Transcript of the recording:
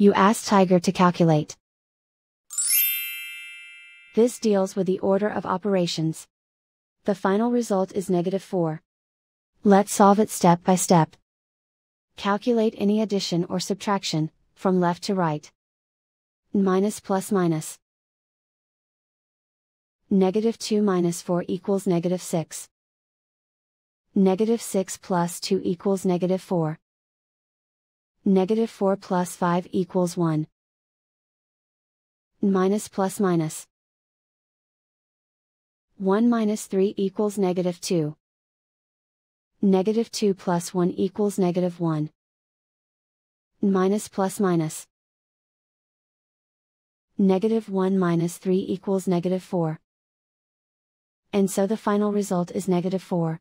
You ask Tiger to calculate. This deals with the order of operations. The final result is negative 4. Let's solve it step by step. Calculate any addition or subtraction, from left to right. Minus plus minus. Negative 2 minus 4 equals negative 6. Negative 6 plus 2 equals negative 4. Negative 4 plus 5 equals 1. Minus plus minus. 1 minus 3 equals negative 2. Negative 2 plus 1 equals negative 1. Minus plus minus. Negative 1 minus 3 equals negative 4. And so the final result is negative 4.